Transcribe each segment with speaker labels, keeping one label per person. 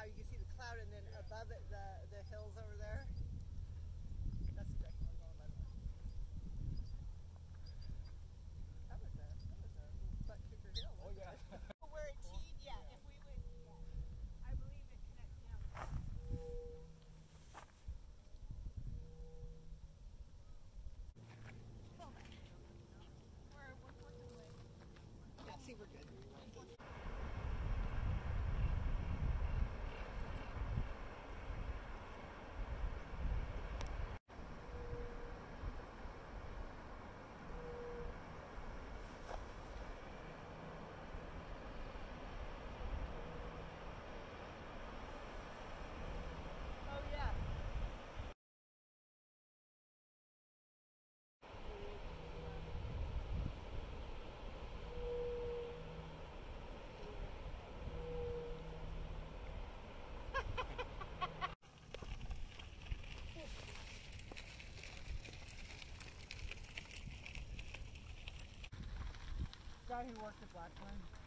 Speaker 1: how you can see the cloud and then above it the, the hills over there. guy who worked at Blackburn?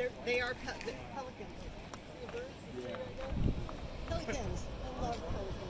Speaker 1: They're, they are pe pelicans. Pelicans. I love pelicans.